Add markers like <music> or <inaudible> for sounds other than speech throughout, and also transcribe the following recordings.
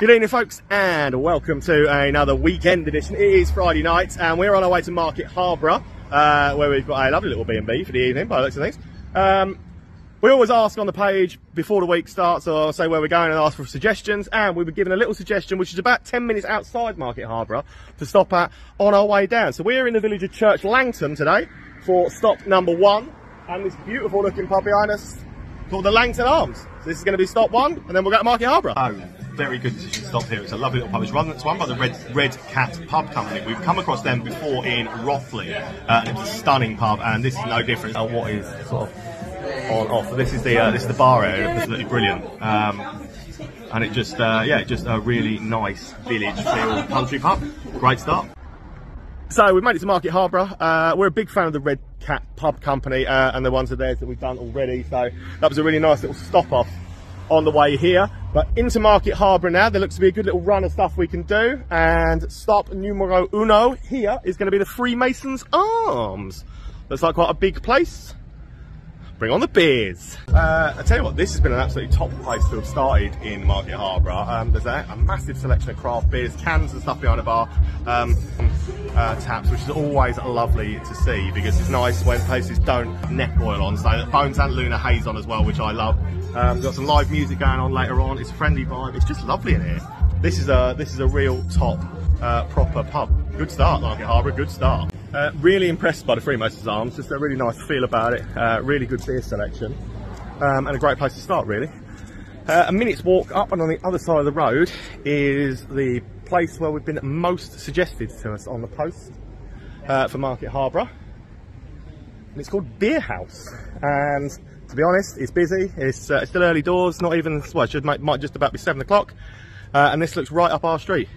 Good evening, folks, and welcome to another weekend edition. It is Friday night, and we're on our way to Market Harborough, uh, where we've got a lovely little B&B for the evening, by the looks of things. Um, we always ask on the page before the week starts, or say where we're going, and ask for suggestions. And we were given a little suggestion, which is about 10 minutes outside Market Harborough, to stop at on our way down. So we're in the village of Church Langton today for stop number one, and this beautiful looking pub behind us called the Langton Arms. So this is going to be stop one, and then we'll go to Market Harborough. Oh, very good decision to stop here. It's a lovely little pub. It's run, it's run by the Red, Red Cat Pub Company. We've come across them before in Rothley. Uh, it's a stunning pub, and this is no different. Uh, what is sort of on off? This is the uh, this is the bar area. Absolutely brilliant. Um, and it just uh, yeah, just a really nice village feel country pub. Great start. So we've made it to Market Harborough. Uh, we're a big fan of the Red Cat Pub Company uh, and the ones of theirs that we've done already. So that was a really nice little stop off on the way here. But into Market Harborough now, there looks to be a good little run of stuff we can do. And stop numero uno here is going to be the Freemasons Arms. Looks like quite a big place. Bring on the beers. Uh, I tell you what, this has been an absolutely top place to have started in Market Harborough. Um, there's a, a, massive selection of craft beers, cans and stuff behind the bar, um, uh, taps, which is always lovely to see because it's nice when places don't neck oil on. So Bones and Luna Haze on as well, which I love. Um, got some live music going on later on. It's a friendly vibe. It's just lovely in here. This is a this is a real top uh, proper pub. Good start, Market Harborough. Good start. Uh, really impressed by the Freemasons Arms, just a really nice feel about it, uh, really good beer selection, um, and a great place to start really. Uh, a minute's walk up and on the other side of the road is the place where we've been most suggested to us on the post uh, for Market Harborough. And it's called Beer House. And to be honest, it's busy, it's, uh, it's still early doors, not even, well, it should, might, might just about be seven o'clock. Uh, and this looks right up our street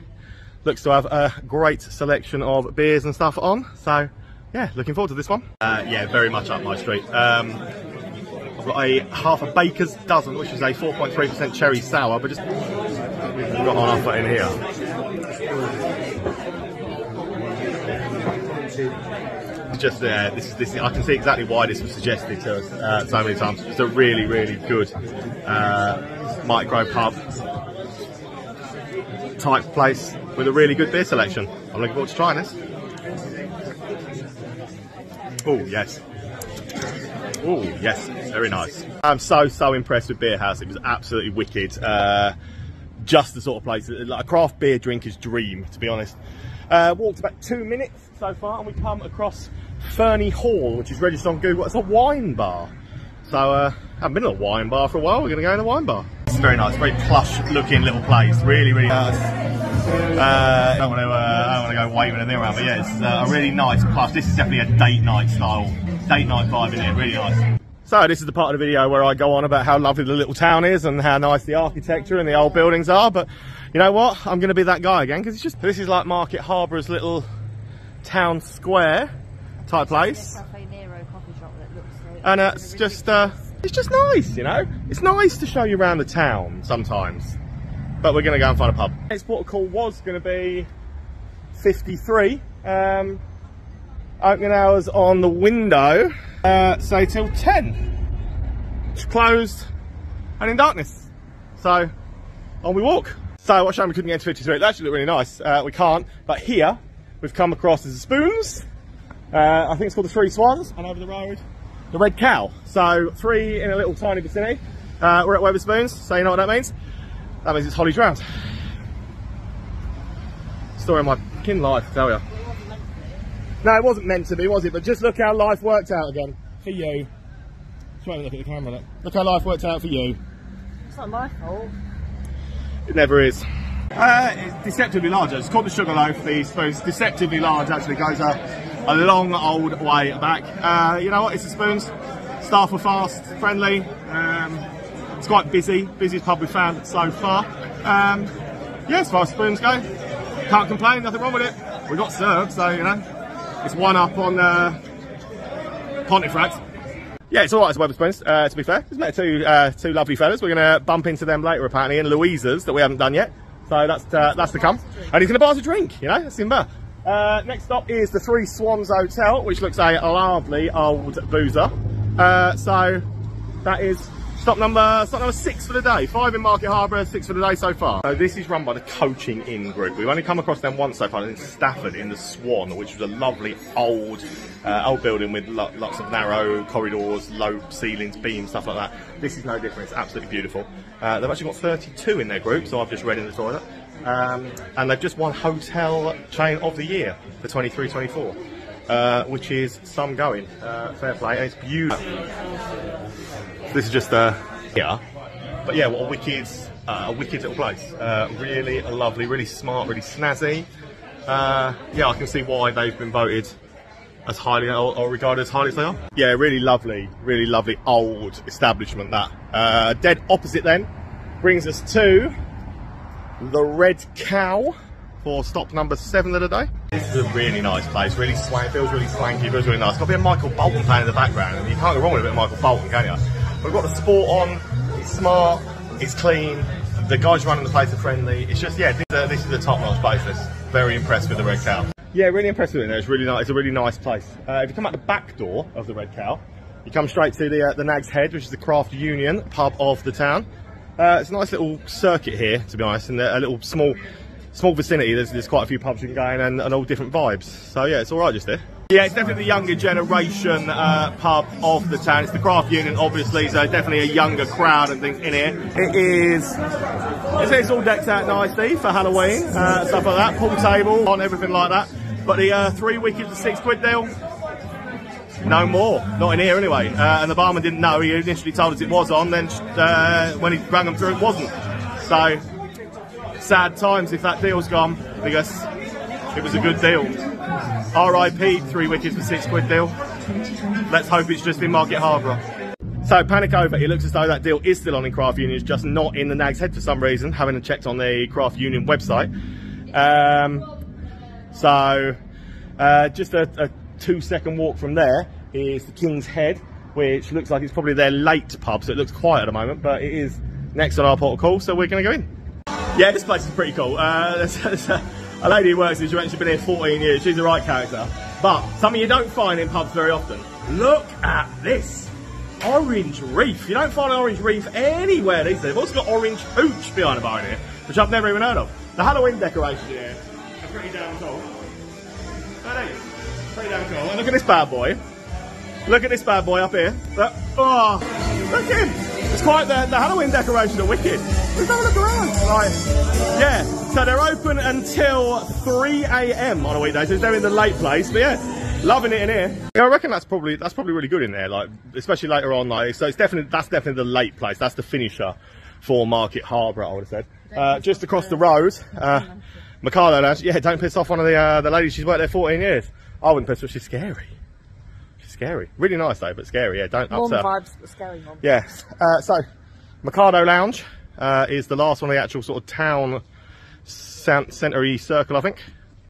looks to have a great selection of beers and stuff on. So yeah, looking forward to this one. Uh, yeah, very much up my street. Um, I've got a half a baker's dozen, which is a 4.3% cherry sour, but just got on offer in here. Just there, uh, this is this. I can see exactly why this was suggested to us uh, so many times. It's a really, really good uh, micro pub type place with a really good beer selection. I'm looking forward to trying this. Oh, yes. Oh, yes. Very nice. I'm so, so impressed with Beer House. It was absolutely wicked. Uh, just the sort of place, like a craft beer drinker's dream, to be honest. Uh, walked about two minutes so far and we come across Fernie Hall, which is registered on Google. It's a wine bar. So, uh, I haven't been to a wine bar for a while. We're going to go in a wine bar. It's very nice, very plush looking little place. Really, really nice. Uh, I don't want to, uh, I don't want to go waving anything around, but yeah, it's uh, a really nice plus. This is definitely a date night style, date night vibe in here, really nice. So this is the part of the video where I go on about how lovely the little town is and how nice the architecture and the old buildings are, but you know what? I'm going to be that guy again because it's just, this is like Market Harbour's little town square type place. And uh, it's just, uh, it's just nice, you know? It's nice to show you around the town sometimes but we're going to go and find a pub. Next of call was going to be 53. Um, opening hours on the window, uh, say till 10. It's closed and in darkness. So on we walk. So what shame we couldn't get into 53. It actually looked really nice. Uh, we can't, but here we've come across the spoons. Uh, I think it's called the Three Swans, and over the road, the Red Cow. So three in a little tiny vicinity. Uh, we're at Wetherspoons, so you know what that means. That means it's Holly Drowned. Story of my kin life, I tell you. No, it wasn't meant to be, was it? But just look how life worked out again for you. Try to look at the camera. Look. look how life worked out for you. It's not my fault. It never is. Uh, it's deceptively large. It's called the Sugarloaf. The spoon's deceptively large. Actually goes a, a long old way back. Uh, you know what? It's the spoons. Staff are fast, friendly. Um, it's quite busy, busiest pub we've found so far. Um, yeah, as far as spoons go, can't complain, nothing wrong with it. We got served, so you know, it's one up on uh, Pontefract. Yeah, it's all right as Wetherspoons, uh, to be fair. Just met two, uh, two lovely fellas. We're going to bump into them later, apparently, in Louisa's, that we haven't done yet. So that's uh, that's to come. And he's going to buy us a drink, you know, that's there. Uh, next stop is the Three Swans Hotel, which looks a lovely old boozer. Uh, so that is Stop number, stop number six for the day. Five in Market Harbour, six for the day so far. So this is run by the Coaching Inn Group. We've only come across them once so far in Stafford in the Swan, which was a lovely old, uh, old building with lo lots of narrow corridors, low ceilings, beams, stuff like that. This is no different. It's absolutely beautiful. Uh, they've actually got 32 in their group, so I've just read in the toilet. Um, and they've just won Hotel Chain of the Year for 23-24. Uh, which is some going. Uh, fair play, it's beautiful. This is just uh, yeah, but yeah, what a wicked, uh, a wicked little place. Uh, really lovely, really smart, really snazzy. Uh, yeah, I can see why they've been voted as highly or, or regarded as highly as they are. Yeah, really lovely, really lovely old establishment. That uh, dead opposite then brings us to the Red Cow for stop number seven of the day. This is a really nice place, really swank, feels really swanky, feels really nice. Got a bit of Michael Bolton playing in the background, and you can't go wrong with a bit of Michael Bolton, can you? We've got the sport on, it's smart, it's clean, the guys running the place are friendly. It's just, yeah, this, uh, this is a top-notch place. This. Very impressed with the Red Cow. Yeah, really impressed with it. It's really nice. It's a really nice place. Uh, if you come out the back door of the Red Cow, you come straight to the uh, the Nag's Head, which is the Craft Union pub of the town. Uh, it's a nice little circuit here, to be honest, and a little small small vicinity. There's, there's quite a few pubs you can go in and, and all different vibes. So yeah, it's all right just here. Yeah, it's definitely the younger generation uh, pub of the town. It's the craft union, obviously, so definitely a younger crowd and things in here. It is, it's, it's all decked out nicely for Halloween, uh, stuff like that, pool table on everything like that. But the uh, three wickets and six quid deal, no more. Not in here anyway. Uh, and the barman didn't know. He initially told us it was on. Then uh, when he rang them through, it wasn't. So sad times if that deal's gone because it was a good deal. RIP, three wickets for six quid deal. Let's hope it's just in Market Harbour. So panic over, it looks as though that deal is still on in Craft Union, it's just not in the Nag's Head for some reason, having checked on the Craft Union website. Um, so uh, just a, a two second walk from there is the King's Head, which looks like it's probably their late pub, so it looks quiet at the moment, but it is next on our port call, so we're going to go in. Yeah, this place is pretty cool. Uh, <laughs> there's, there's a, a, lady who works here, she's actually been here 14 years. She's the right character. But something you don't find in pubs very often. Look at this. Orange Reef. You don't find an Orange Reef anywhere these days. They've also got Orange Hooch behind the bar here, which I've never even heard of. The Halloween decorations here are pretty damn cool. Pretty damn cool. And look at this bad boy. Look at this bad boy up here. Look, oh, look at him. It's quite the, the Halloween decorations are wicked. Let's have a look around. Like, yeah, so they're open until 3 a.m. on a weekday, so they're in the late place. But yeah, loving it in here. Yeah, I reckon that's probably that's probably really good in there. Like, especially later on. Like, so it's definitely that's definitely the late place. That's the finisher for Market Harbour. I would have said. Uh, just across the road, uh, Mercado Yeah, don't piss off one of the uh, the ladies. She's worked there 14 years. I wouldn't piss off. She's scary scary. Really nice though, but scary. Yeah, don't Warm upset. vibes, but scary ones. Yes. Uh, so, Mercado Lounge uh, is the last one of the actual sort of town centre circle, I think.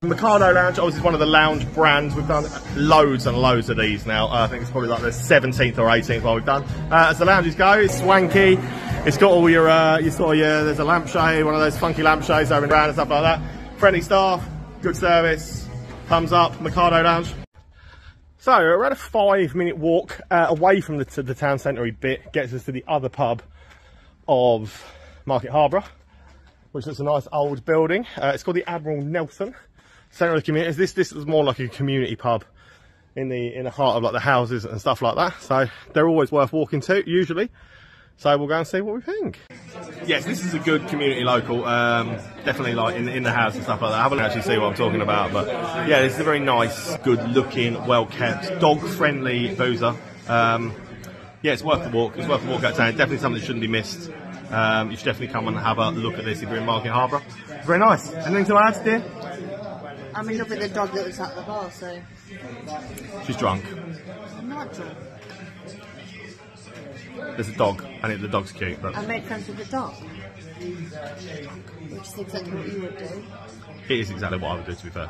Mercado Lounge obviously is one of the lounge brands. We've done loads and loads of these now. Uh, I think it's probably like the 17th or 18th one we've done. Uh, as the lounges go, it's swanky. It's got all your, uh, you saw your, there's a lampshade, one of those funky lampshades over in the and stuff like that. Friendly staff, good service, thumbs up, Mercado Lounge. So at a five minute walk uh, away from the, the town centre bit, gets us to the other pub of Market Harbour, which is a nice old building. Uh, it's called the Admiral Nelson Centre of the Community. This this is more like a community pub in the in the heart of like the houses and stuff like that. So they're always worth walking to, usually. So we'll go and see what we think. Yes, this is a good community local. Um, definitely like in, in the house and stuff like that. I haven't actually seen what I'm talking about, but yeah, this is a very nice, good looking, well kept, dog friendly boozer. Um, yeah, it's worth the walk. It's worth the walk out town. Definitely something that shouldn't be missed. Um, you should definitely come and have a look at this if you're in Market Harbour. Very nice. Anything to add, dear? I'm in love with the dog that was at the bar, so. She's drunk. I'm not drunk. There's a dog, and it, the dog's cute. But I made friends with the dog. Which is exactly what you would do. It is exactly what I would do, to be fair.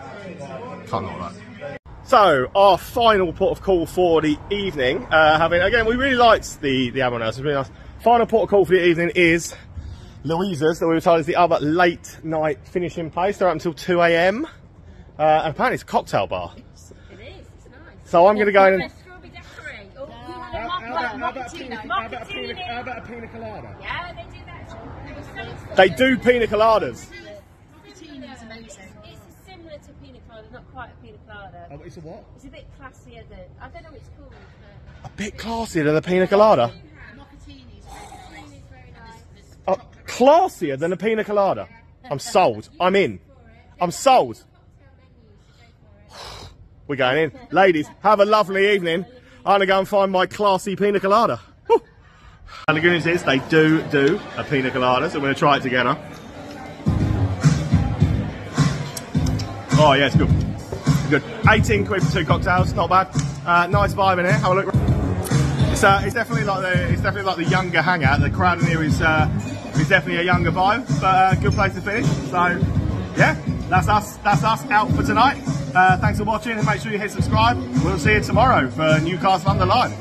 Can't know that. So, our final port of call for the evening, uh, having, again, we really liked the, the Admiral It's really nice. Final port of call for the evening is Louisa's, that we were told is the other late night finishing place. They're up until 2am. Uh, and apparently it's a cocktail bar. It is, it's nice. So I'm going to go in and... Strawberry daiquiri. You want a mock, mock, mock, Cappuccino. Mochaccino. how about a pina colada? Yeah, they do that. They do pina coladas. Amazing. It's similar to pina colada, not quite a pina colada. Oh, it's a what? It's a bit classier than I don't know what it's called. A bit classier than a pina colada. Mochaccini is But really it's very nice. Oh, classier than a pina colada. I'm sold. I'm in. I'm sold. We're going in. Ladies, have a lovely evening. I'm going to go and find my classy pina colada. Whew. And the good news is they do do a pina colada, so we're going to try it together. Oh, yeah, it's good. Good. 18 quid for two cocktails, not bad. Uh, nice vibe in here. Have a look. It's, uh, it's definitely like the it's definitely like the younger hangout. The crowd in here is uh, is definitely a younger vibe, but uh, good place to finish. So yeah, that's us. That's us out for tonight. Uh, thanks for watching, and make sure you hit subscribe. We'll see you tomorrow for Newcastle Under Lyme.